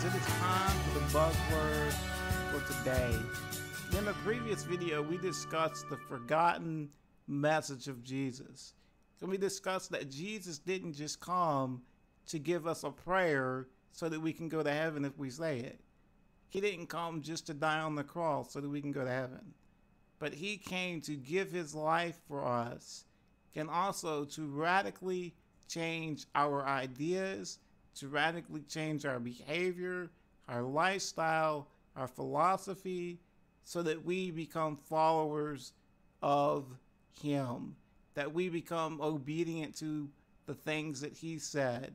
guys, it is time for the buzzword for today. In the previous video, we discussed the forgotten message of Jesus. And we discussed that Jesus didn't just come to give us a prayer so that we can go to heaven if we say it. He didn't come just to die on the cross so that we can go to heaven. But he came to give his life for us and also to radically change our ideas, to radically change our behavior, our lifestyle, our philosophy, so that we become followers of Him, that we become obedient to the things that He said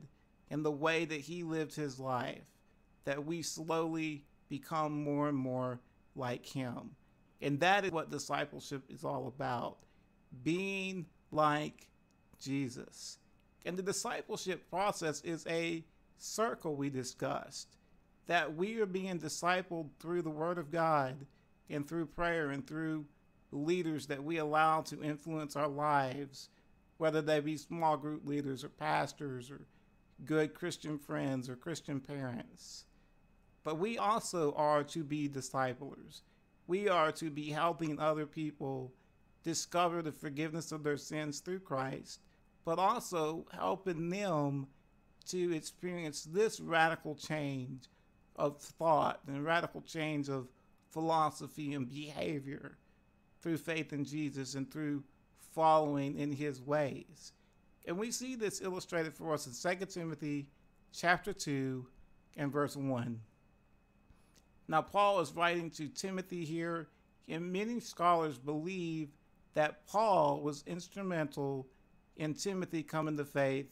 and the way that He lived His life, that we slowly become more and more like Him. And that is what discipleship is all about being like Jesus. And the discipleship process is a circle we discussed that we are being discipled through the Word of God and through prayer and through leaders that we allow to influence our lives, whether they be small group leaders or pastors or good Christian friends or Christian parents. But we also are to be disciplers. We are to be helping other people discover the forgiveness of their sins through Christ, but also helping them to experience this radical change of thought and radical change of philosophy and behavior through faith in Jesus and through following in his ways. And we see this illustrated for us in 2 Timothy chapter 2 and verse 1. Now, Paul is writing to Timothy here, and many scholars believe that Paul was instrumental in Timothy coming to faith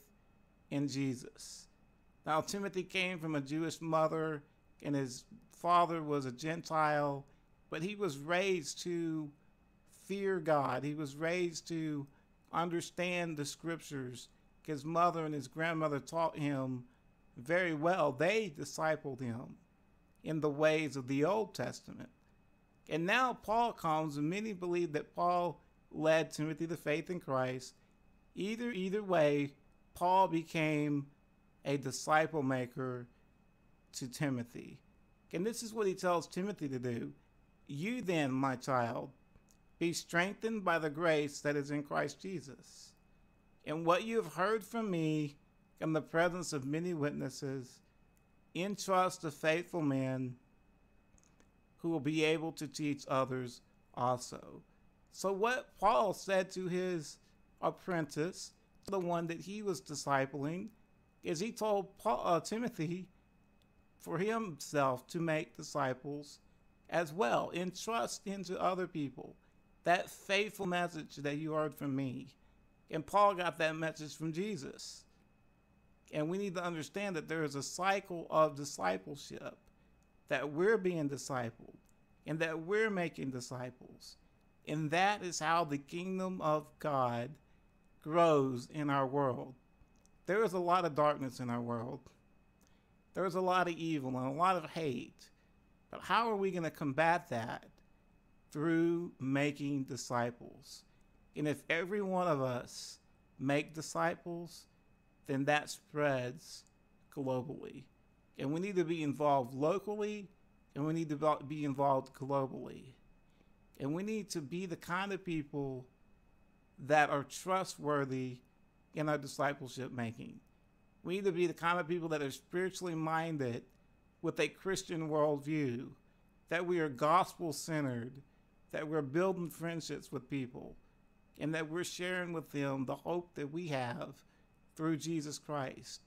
in Jesus. Now, Timothy came from a Jewish mother, and his father was a Gentile, but he was raised to fear God. He was raised to understand the scriptures. His mother and his grandmother taught him very well. They discipled him in the ways of the Old Testament. And now Paul comes, and many believe that Paul led Timothy to faith in Christ. Either either way, Paul became a disciple maker to Timothy. And this is what he tells Timothy to do. You then, my child, be strengthened by the grace that is in Christ Jesus. And what you have heard from me in the presence of many witnesses, entrust to faithful men who will be able to teach others also. So, what Paul said to his apprentice, the one that he was discipling, is he told Paul, uh, Timothy for himself to make disciples as well, entrust into other people that faithful message that you heard from me. And Paul got that message from Jesus. And we need to understand that there is a cycle of discipleship, that we're being discipled, and that we're making disciples. And that is how the kingdom of God grows in our world. There is a lot of darkness in our world. There's a lot of evil and a lot of hate. But how are we going to combat that? Through making disciples. And if every one of us make disciples, then that spreads globally. And we need to be involved locally and we need to be involved globally. And we need to be the kind of people that are trustworthy in our discipleship making. We need to be the kind of people that are spiritually minded with a Christian worldview, that we are gospel centered, that we're building friendships with people, and that we're sharing with them the hope that we have through Jesus Christ.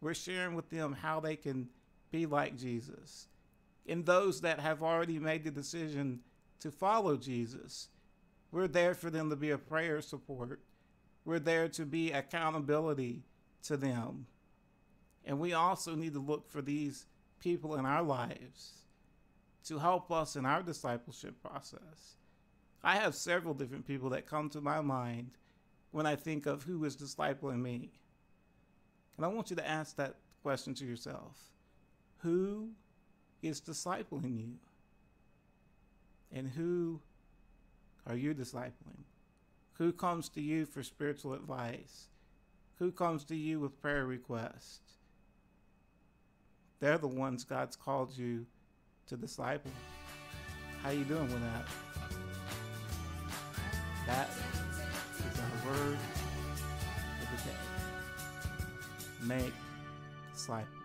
We're sharing with them how they can be like Jesus. And those that have already made the decision to follow Jesus, we're there for them to be a prayer support. We're there to be accountability to them. And we also need to look for these people in our lives to help us in our discipleship process. I have several different people that come to my mind when I think of who is discipling me. And I want you to ask that question to yourself Who is discipling you? And who are you discipling? Who comes to you for spiritual advice? Who comes to you with prayer requests? they're the ones God's called you to disciple. How you doing with that? That is our word for the day. Make disciples.